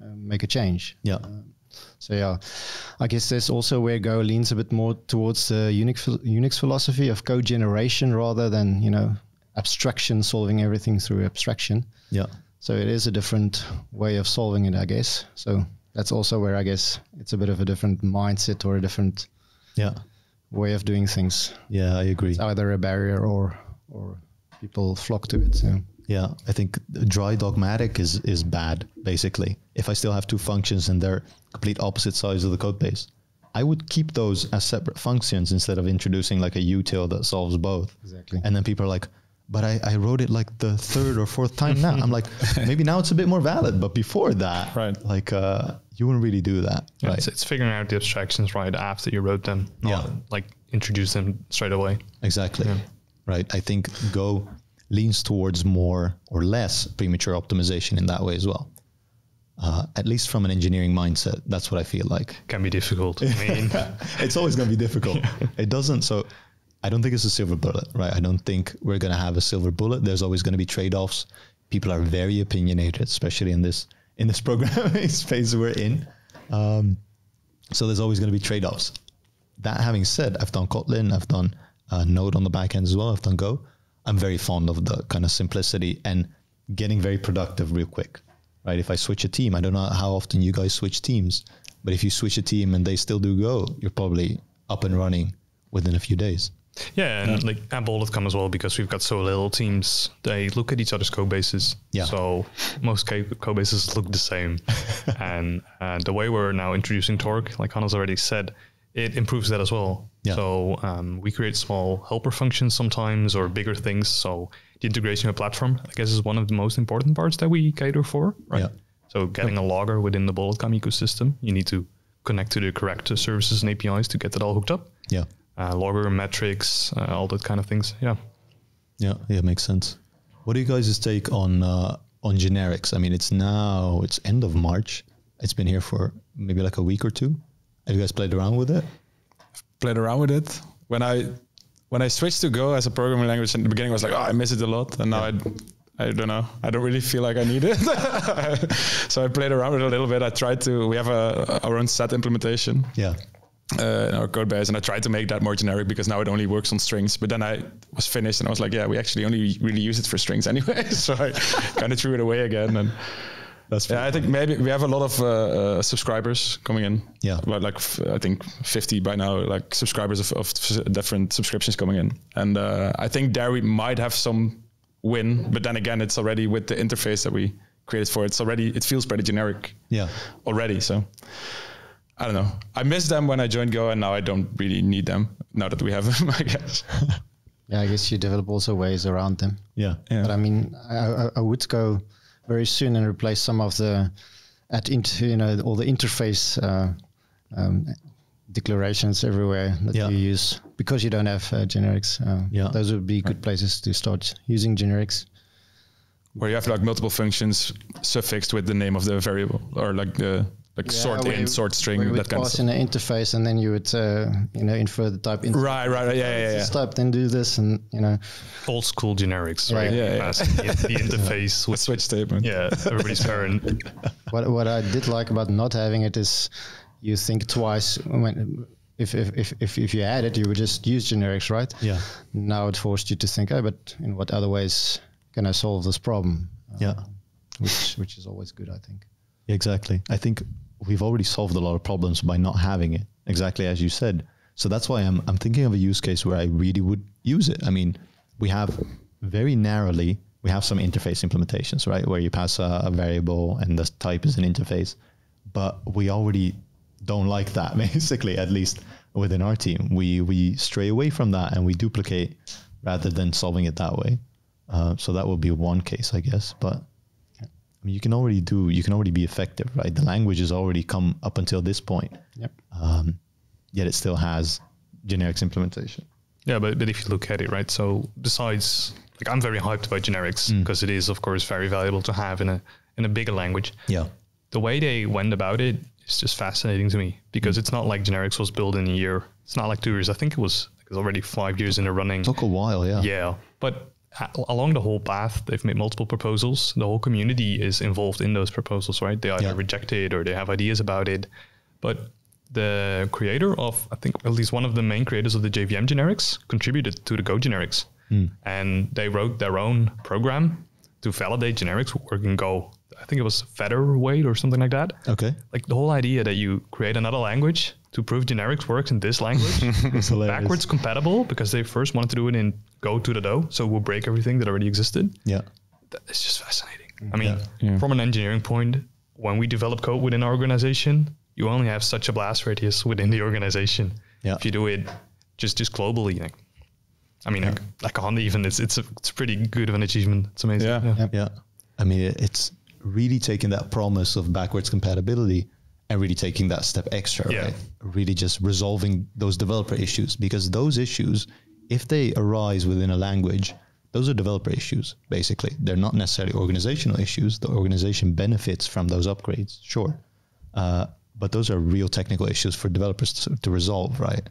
uh, make a change. Yeah. So yeah, I guess there's also where Go leans a bit more towards the Unix Unix philosophy of code generation rather than you know abstraction, solving everything through abstraction. Yeah. So it is a different way of solving it, I guess. So that's also where I guess it's a bit of a different mindset or a different Yeah. way of doing things. Yeah. I agree. It's either a barrier or or people flock to it. So Yeah, I think dry dogmatic is is bad. Basically, if I still have two functions and they're complete opposite sides of the code base, I would keep those as separate functions instead of introducing like a util that solves both. Exactly. And then people are like, "But I, I wrote it like the third or fourth time now." I'm like, maybe now it's a bit more valid, but before that, Right. Like, uh, you wouldn't really do that, Yeah, right? it's, it's figuring out the abstractions right after you wrote them. Not Yeah. like introduce them straight away. Exactly. Right. I think Go leans towards more or less premature optimization in that way as well. Uh, at least from an engineering mindset, that's what I feel like. Can be difficult. I mean, it's always going to be difficult. It doesn't. So I don't think it's a silver bullet, right? I don't think we're going to have a silver bullet. There's always going to be trade offs. People are very opinionated, especially in this in this programming space we're in. Um, so there's always going to be trade offs. That having said, I've done Kotlin, I've done uh, Node on the back end as well, I've done Go. I'm very fond of the kind of simplicity and getting very productive real quick, right? If I switch a team, I don't know how often you guys switch teams, but if you switch a team and they still do Go, you're probably up and running within a few days. Yeah, and like at Bol.com as well, because we've got so little teams, they look at each other's code bases. Yeah. So most co- code bases look the same. and uh, the way we're now introducing Torque, like Hannes already said, it improves that as well. Yeah. So um, we create small helper functions sometimes or bigger things. So the integration with platform, I guess, is one of the most important parts that we cater for. Right. Yeah. So getting a logger within the Bol.com ecosystem, you need to connect to the correct services and APIs to get that all hooked up. Yeah. Uh, logger metrics, uh, all that kind of things. Yeah. Yeah, yeah, makes sense. What do you guys' take on uh, on generics? I mean, it's now it's end of March. It's been here for maybe like a week or two. Have you guys played around with it? Played around with it. When I when I switched to Go as a programming language in the beginning, I was like, oh, I miss it a lot, and now I. I don't know. I don't really feel like I need it. so I played around with it a little bit. I tried to. We have a our own set implementation. Yeah, uh, in our code base, and I tried to make that more generic because now it only works on strings. But then I was finished, and I was like, yeah, we actually only really use it for strings anyway. so I kind of threw it away again. And that's yeah, I think maybe we have a lot of uh, uh, subscribers coming in. Yeah. about like f- I think fifty by now, like subscribers of, of different subscriptions coming in, and uh, I think there we might have some win. But then again, it's already with the interface that we created for it. It's already it feels pretty generic yeah, already. So I don't know. I missed them when I joined Go, and now I don't really need them now that we have them. I guess. Yeah, I guess you develop also ways around them. Yeah. Yeah. But I mean, I, I, I would go very soon and replace some of the at inter, you know all the interface uh, um, declarations everywhere that Yeah. you use because you don't have uh, generics. Uh, Yeah. those would be good places to start using generics. Where you have like multiple functions suffixed with the name of the variable, or like the like sort where in, sort string, that would kind of pass stuff. in an interface, and then you would uh, you know infer the type. Into Right, right, right. Yeah, yeah, yeah. Type, then do this, and you know. Old school generics, Yeah. right? Yeah, yeah. Pass The, the interface with switch statement. yeah, everybody's parent. What what I did like about not having it is you think twice when if if if if, if you had it you would just use generics right Yeah. now it forced you to think oh but in what other ways can I solve this problem Uh, Yeah. which which is always good I think Exactly. I think we've already solved a lot of problems by not having it. Exactly as you said. So that's why I'm I'm thinking of a use case where I really would use it. I mean, we have very narrowly we have some interface implementations, right, where you pass a, a variable and the type is an interface, but we already don't like that. Basically, at least within our team, we we stray away from that and we duplicate rather than solving it that way. Uh, so that would be one case, I guess, but. I mean, you can already do, you can already be effective, right? The mm-hmm. language has already come up until this point, yep um, yet it still has generics implementation. Yeah, but, but if you look at it, right? So besides, like I'm very hyped about generics mm. because it is, of course, very valuable to have in a in a bigger language. Yeah. The way they went about it is just fascinating to me because mm. it's not like generics was built in a year. It's not like two years. I think it was it was already five years in the running. Took a while, yeah. Yeah, but a- along the whole path, they've made multiple proposals. The whole community is involved in those proposals, right? They either Yeah. reject it or they have ideas about it. But the creator of, I think, at least one of the main creators of the JVM generics contributed to the Go generics. Hmm. And they wrote their own program to validate generics work in Go. I think it was Featherweight or something like that. Okay. Like the whole idea that you create another language to prove generics works in this language backwards compatible because they first wanted to do it in Go to the dough, so we'll break everything that already existed. Yeah. That- It's just fascinating. I mean, Yeah. from an engineering point, when we develop code within our organization, you only have such a blast radius within the organization. Yeah. If you do it just just globally, like, I mean, like, like on even, it's it's a, it's pretty good of an achievement. It's amazing. Yeah. Yeah. I mean, it- it's really taking that promise of backwards compatibility and really taking that step extra, Yeah. right? Really just resolving those developer issues because those issues, if they arise within a language, those are developer issues, basically. They're not necessarily organizational issues. The organization benefits from those upgrades, sure. Uh, but those are real technical issues for developers to, to resolve, right?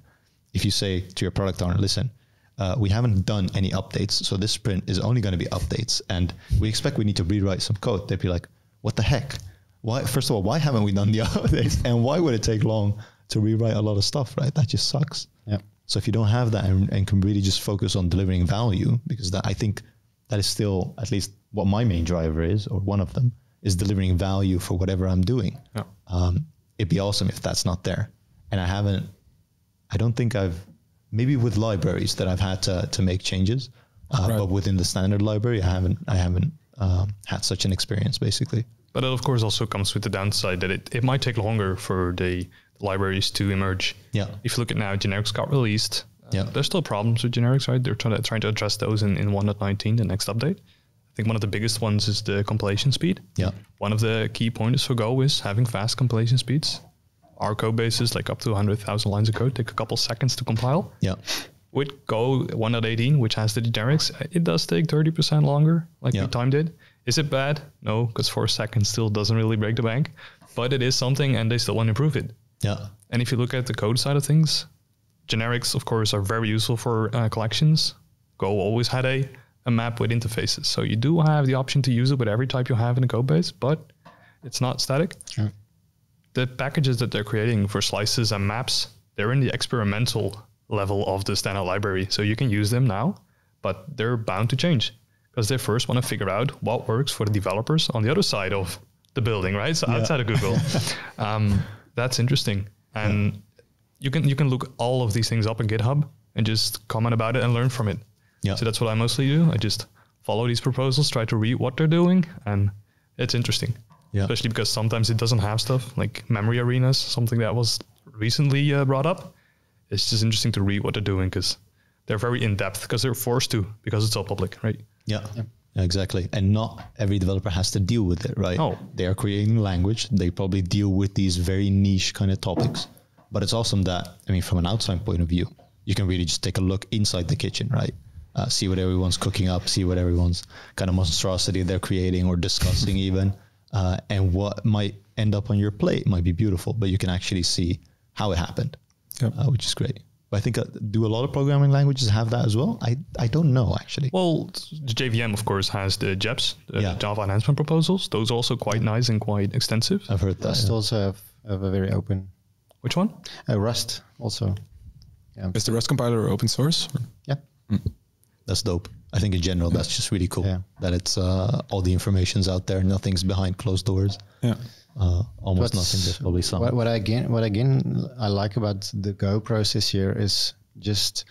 If you say to your product owner, listen, uh, we haven't done any updates, so this sprint is only going to be updates, and we expect we need to rewrite some code. They'd be like, "What the heck? Why? First of all, why haven't we done the updates? And why would it take long to rewrite a lot of stuff? Right? That just sucks. Yep. So if you don't have that and, and can really just focus on delivering value, because that I think that is still at least what my main driver is, or one of them, is delivering value for whatever I'm doing. Yeah. Um, it'd be awesome if that's not there. And I haven't, I don't think I've, maybe with libraries that I've had to, to make changes, uh, Right. but within the standard library, I haven't, I haven't um, had such an experience basically. But it of course also comes with the downside that it, it might take longer for the libraries to emerge. Yeah. If you look at now, generics got released. Uh, Yeah. There's still problems with generics, right? They're trying to trying to address those in, in 1.19, the next update. I think one of the biggest ones is the compilation speed. Yeah. One of the key pointers for Go is having fast compilation speeds. Our code bases, like up to 100,000 lines of code, take a couple seconds to compile. Yeah. With Go 1.18, which has the generics, it does take 30% longer, like Yeah. we timed it. Is it bad? No, because four seconds still doesn't really break the bank, but it is something and they still want to improve it. Yeah. And if you look at the code side of things, generics, of course, are very useful for uh, collections. Go always had a, a map with interfaces. So you do have the option to use it with every type you have in the code base, but it's not static. Sure. The packages that they're creating for slices and maps, they're in the experimental level of the standard library. So you can use them now, but they're bound to change because they first want to figure out what works for the developers on the other side of the building, right? So outside of Google. um, that's interesting. And you can you can look all of these things up in GitHub and just comment about it and learn from it. Yeah. So that's what I mostly do. I just follow these proposals, try to read what they're doing, and it's interesting. Yeah. Especially because sometimes it doesn't have stuff like memory arenas, something that was recently uh, brought up. It's just interesting to read what they're doing because they're very in depth because they're forced to because it's all public, right? Yeah. Exactly. And not every developer has to deal with it, right? Oh. They are creating language. They probably deal with these very niche kind of topics. But it's awesome that, I mean, from an outside point of view, you can really just take a look inside the kitchen, right? Uh, see what everyone's cooking up, see what everyone's kind of monstrosity they're creating or discussing, even. Uh, and what might end up on your plate might be beautiful, but you can actually see how it happened, Yep. uh, which is great. But I think uh, do a lot of programming languages have that as well? I, I don't know actually. Well, the JVM of course has the JEPs, the Yeah. Java enhancement proposals. Those are also quite nice and quite extensive. I've heard that. Rust yeah. also have, have a very open. Which one? Uh, Rust also. Yeah. Is the Rust compiler open source? Yeah. That's dope. I think in general that's just really cool Yeah. that it's uh, all the information's out there, nothing's behind closed doors. Yeah. Uh, almost What's- nothing. There's probably some. What, what I again, what again I like about the Go process here is just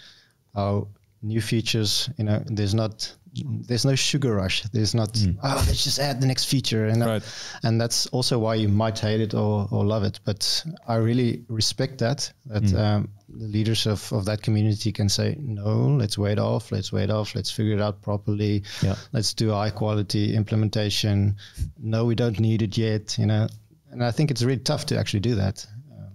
how new features. You know, there's not, there's no sugar rush. There's not. Oh, let's just add the next feature, and Right. and that's also why you might hate it or, or love it. But I really respect that that um, the leaders of, of that community can say no. Let's wait off. Let's wait off. Let's figure it out properly. Yeah. Let's do high quality implementation. No, we don't need it yet. You know, and I think it's really tough to actually do that uh,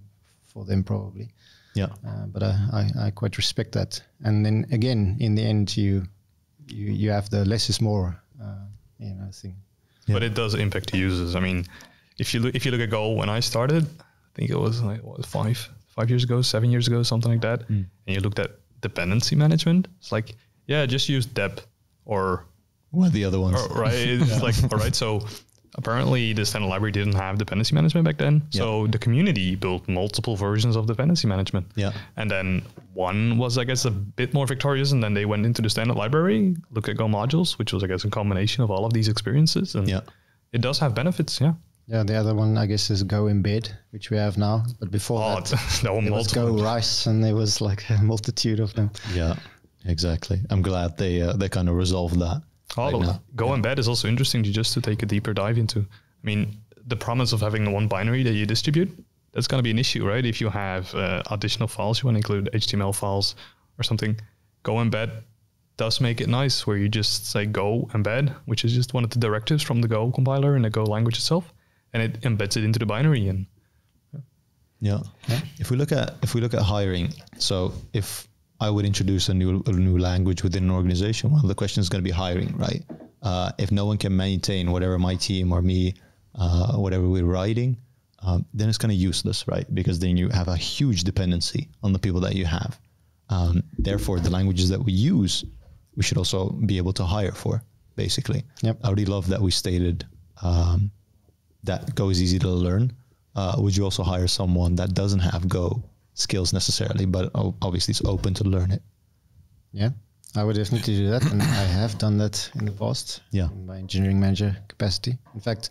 for them probably. yeah. Uh, but I, I, I quite respect that. And then again, in the end, you you you have the less is more. Uh, you know, thing. But it does impact the users. I mean, if you look if you look at Go when I started, I think it was like what five five years ago, seven years ago, something like that. And you looked at dependency management. It's like yeah, just use dep or What are the other ones? or, right? It's like all right. So apparently the standard library didn't have dependency management back then. So the community built multiple versions of dependency management. Yeah. And then one was, I guess, a bit more victorious, and then they went into the standard library, look at Go modules, which was, I guess, a combination of all of these experiences. And Yeah. it does have benefits, yeah. Yeah, the other one I guess is Go Embed, which we have now. But before Oh, that, there were it was Go multiple. Rice, and there was like a multitude of them. Yeah. Exactly. I'm glad they uh, they kind of resolved that. Oh, right. Go embed is also interesting to just to take a deeper dive into. I mean, the promise of having one binary that you distribute, that's going to be an issue, right? If you have uh, additional files, you want to include HTML files or something. Go embed does make it nice where you just say go embed, which is just one of the directives from the Go compiler and the Go language itself, and it embeds it into the binary. And Yeah. If we look at if we look at hiring, so if I would introduce a new a new language within an organization, one of the questions is going to be hiring, right? Uh, if no one can maintain whatever my team or me, uh, whatever we're writing, um, then it's kind of useless, right? Because then you have a huge dependency on the people that you have. Um, therefore, the languages that we use, we should also be able to hire for, basically. Yep. I really love that we stated um, that Go is easy to learn. Uh, would you also hire someone that doesn't have Go skills necessarily, but obviously it's open to learn it? Yeah, I would definitely do that, and I have done that in the past. Yeah. in my engineering manager capacity. In fact,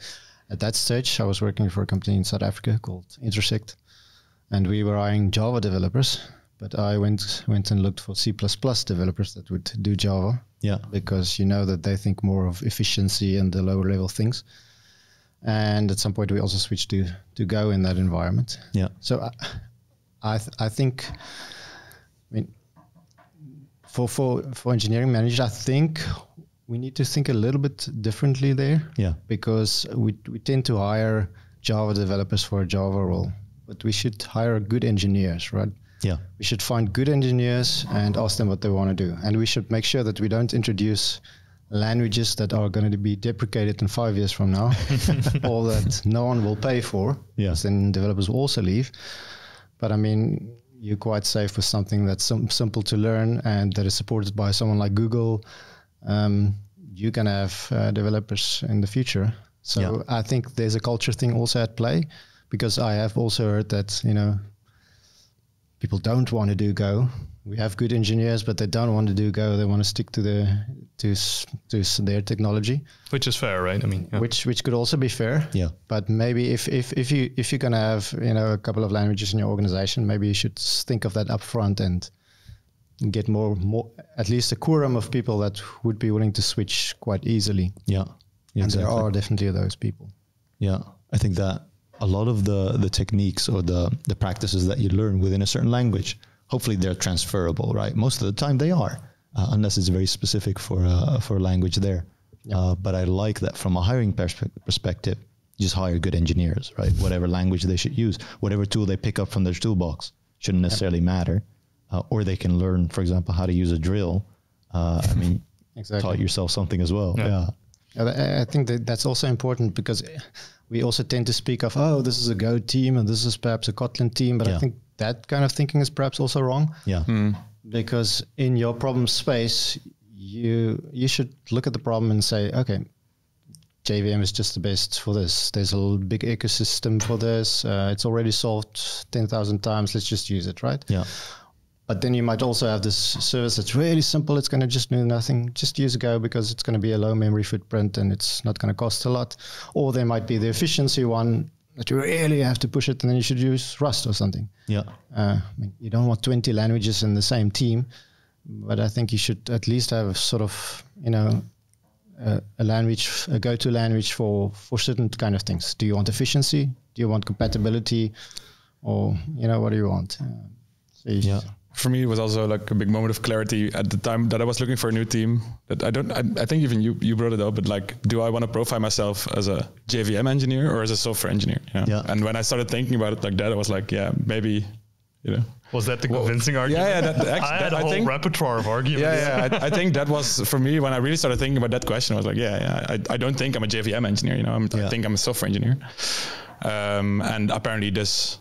at that stage, I was working for a company in South Africa called Intersect, and we were hiring Java developers. But I went went and looked for C developers that would do Java Yeah. because you know that they think more of efficiency and the lower level things. And at some point, we also switched to to Go in that environment. Yeah. So I, I, th- I think, I mean, for for for engineering managers, I think we need to think a little bit differently there Yeah. because we we tend to hire Java developers for a Java role, but we should hire good engineers, right? Yeah. We should find good engineers and ask them what they want to do, and we should make sure that we don't introduce languages that are going to be deprecated in five years from now, or that no one will pay for. Yeah. then developers will also leave. But I mean, you're quite safe with something that's sim- simple to learn and that is supported by someone like Google. Um, you can have uh, developers in the future. So Yeah. I think there's a culture thing also at play, because I have also heard that you know people don't want to do Go. We have good engineers, but they don't want to do Go. They want to stick to the to to their technology, which is fair, right? I mean, yeah. which which could also be fair. Yeah. But maybe if, if, if you if you're gonna have you know a couple of languages in your organization, maybe you should think of that up front and get more more at least a quorum of people that would be willing to switch quite easily. Yeah. And Exactly. there are definitely those people. Yeah, I think that a lot of the the techniques or the the practices that you learn within a certain language hopefully they're transferable, right? Most of the time they are, uh, unless it's very specific for uh, for language there. Uh, but I like that from a hiring perspe- perspective. Just hire good engineers, right? Whatever language they should use, whatever tool they pick up from their toolbox shouldn't necessarily matter. Uh, or they can learn, for example, how to use a drill. Uh, I mean, Exactly. taught yourself something as well. Yeah. Yeah. Yeah, I I think that that's also important because we also tend to speak of, oh, this is a Go team and this is perhaps a Kotlin team, but Yeah. I think that kind of thinking is perhaps also wrong Yeah. because in your problem space, you you should look at the problem and say, okay, JVM is just the best for this. There's a big ecosystem for this. Uh, it's already solved ten thousand times. Let's just use it, right? Yeah. But then you might also have this service that's really simple. It's going to just do nothing. Just use Go because it's going to be a low memory footprint and it's not going to cost a lot. Or there might be the efficiency one that you really have to push it, and then you should use Rust or something. Yeah. Uh, I mean, you don't want 20 languages in the same team, but I think you should at least have sort of, you know, a, a language, a go-to language for for certain kind of things. Do you want efficiency? Do you want compatibility? Or you know, what do you want? Uh, so you Yeah. For me it was also like a big moment of clarity at the time that I was looking for a new team that I don't I, I think even you you brought it up but like do I want to profile myself as a JVM engineer or as a software engineer you know? Yeah. and when I started thinking about it like that I was like yeah maybe you know Was that the convincing yeah, argument? yeah, that- that- I had that- a I whole think- repertoire of arguments. yeah yeah I, I think that was for me when I really started thinking about that question I was like yeah yeah I, I don't think I'm a JVM engineer you know I'm, Yeah. I think I'm a software engineer um, and apparently this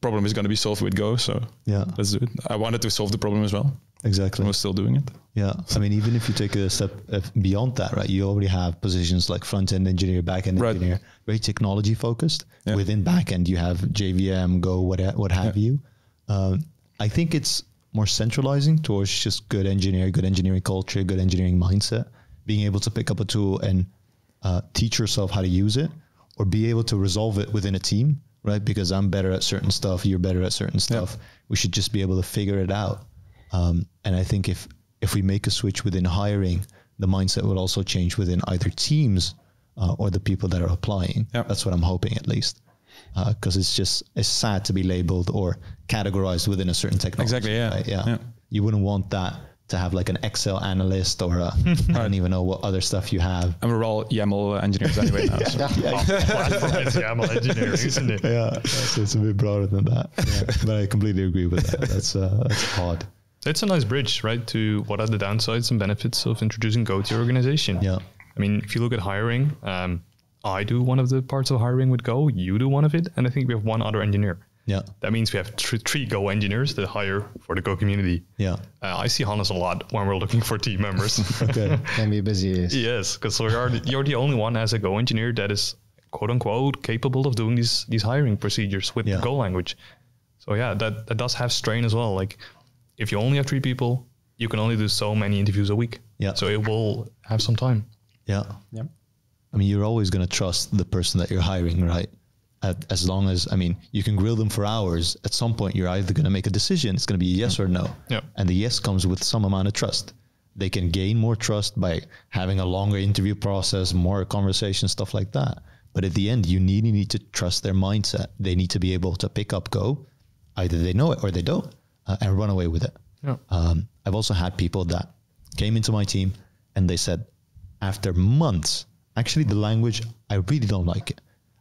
problem is going to be solved with Go so Yeah. let's do it I wanted to solve the problem as well Exactly. and we're still doing it Yeah, I mean, even if you take a step beyond that, right? You already have positions like front end engineer, back end Right. engineer, very technology focused. Yeah. Within back end, you have JVM, Go, what what have you. Um, I think it's more centralizing towards just good engineer, good engineering culture, good engineering mindset. Being able to pick up a tool and uh, teach yourself how to use it, or be able to resolve it within a team, right? Because I'm better at certain stuff, you're better at certain stuff. We should just be able to figure it out. Um, and I think if if we make a switch within hiring, the mindset will also change within either teams uh, or the people that are applying. Yep. That's what I'm hoping, at least, because it's just it's sad to be labeled or categorized within a certain technology. Exactly, yeah. right? yeah. Yeah. You wouldn't want that to have like an Excel analyst or a, I don't even know what other stuff you have. and we're all YAML engineers anyway now so. Platform is YAML engineering, isn't it? Yeah, so it's a bit broader than that. But I completely agree with that. That's uh, that's hard. It's a nice bridge, right, to what are the downsides and benefits of introducing Go to your organization. Yeah. I mean, if you look at hiring, um, I do one of the parts of hiring with Go, you do one of it, and I think we have one other engineer. Yeah, That means we have thr three Go engineers that hire for the Go community. yeah. Uh, I see Hannes a lot when we're looking for team members. Okay. Can be busy. Yes. yes, because we are the, you're the only one as a Go engineer that is quote unquote capable of doing these these hiring procedures with Yeah. the Go language. So yeah, that that does have strain as well. Like if you only have three people, you can only do so many interviews a week. Yeah. So it will have some time. Yeah. Yep. I mean, you're always going to trust the person that you're hiring, right? At, as long as, I mean, you can grill them for hours. At some point, you're either going to make a decision. It's going to be a yes or no. Yeah. And the yes comes with some amount of trust. They can gain more trust by having a longer interview process, more conversation, stuff like that. But at the end, you need, you need to trust their mindset. They need to be able to pick up Go. Either they know it or they don't uh, and run away with it. Yeah. Um, I've also had people that came into my team and they said, after months, actually the language I really don't like it.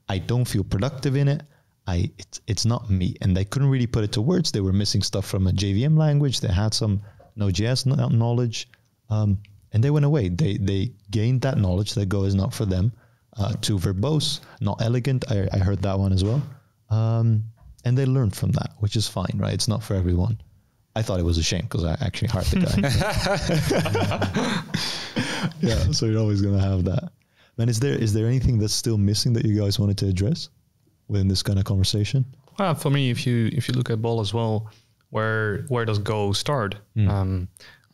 I don't feel productive in it. I it's it's not me, and they couldn't really put it to words. They were missing stuff from a JVM language. They had some Node.js kn- knowledge, um, and they went away. They they gained that knowledge that Go is not for them. Uh, too verbose, not elegant. I, I heard that one as well. Um, and they learned from that, which is fine, right? It's not for everyone. I thought it was a shame because I actually hired the guy. yeah, so you're always gonna have that. Man, is there is there anything that's still missing that you guys wanted to address within this kind of conversation? Well, for me, if you if you look at Bol as well, where where does Go start? Um,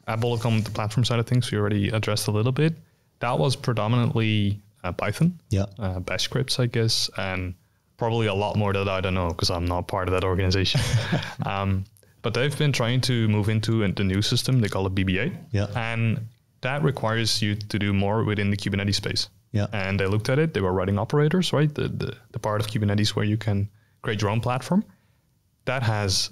at Bol.com, the platform side of things, we already addressed a little bit. That was predominantly uh, Python, Yeah, uh, Bash scripts, I guess, and probably a lot more that I don't know because I'm not part of that organization. um, but they've been trying to move into the new system. They call it BB8. Yeah. And that requires you to do more within the Kubernetes space. Yeah. And they looked at it. They were writing operators, right? The, the, the part of Kubernetes where you can create your own platform. That has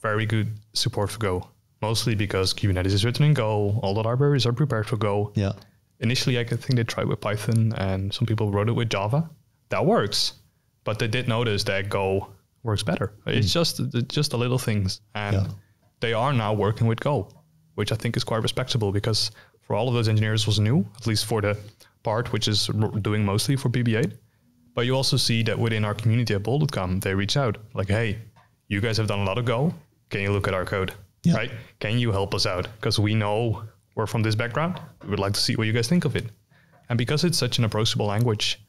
very good support for Go, mostly because Kubernetes is written in Go. All the libraries are prepared for Go. Yeah. Initially, I think they tried with Python, and some people wrote it with Java. That works, but they did notice that Go works better. It's hmm. just it's just the little things, and Yeah. they are now working with Go, which I think is quite respectable because for all of those engineers was new, at least for the part which is r- doing mostly for BB8. But you also see that within our community at Bol.com, they reach out like, "Hey, you guys have done a lot of Go. Can you look at our code? Yeah. Right? Can you help us out? Because we know we're from this background. We would like to see what you guys think of it." And because it's such an approachable language,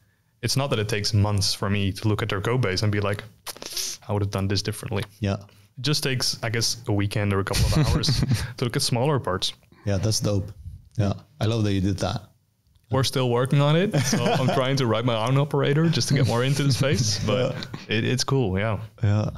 it's not that it takes months for me to look at their code base and be like, "I would have done this differently." Yeah. It just takes, I guess, a weekend or a couple of hours to look at smaller parts. Yeah, that's dope. Yeah. I love that you did that. We're still working on it, so I'm trying to write my own operator just to get more into the space. But it, it's cool, yeah. Yeah,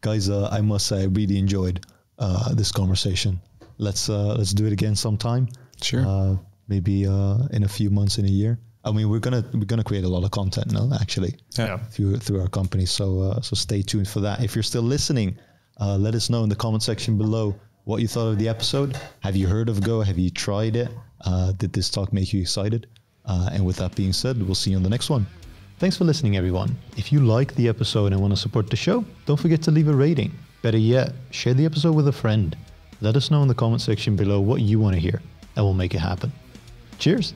guys, uh, I must say I really enjoyed uh, this conversation. Let's uh, let's do it again sometime. Sure. Uh, maybe uh, in a few months, in a year. I mean, we're gonna we're gonna create a lot of content now, actually, Yeah. through through our company. So uh, so stay tuned for that. If you're still listening, uh, let us know in the comment section below what you thought of the episode. Have you heard of Go? Have you tried it? Uh, did this talk make you excited? Uh, and with that being said, we'll see you on the next one. Thanks for listening, everyone. If you like the episode and want to support the show, don't forget to leave a rating. Better yet, share the episode with a friend. Let us know in the comment section below what you want to hear, and we'll make it happen. Cheers!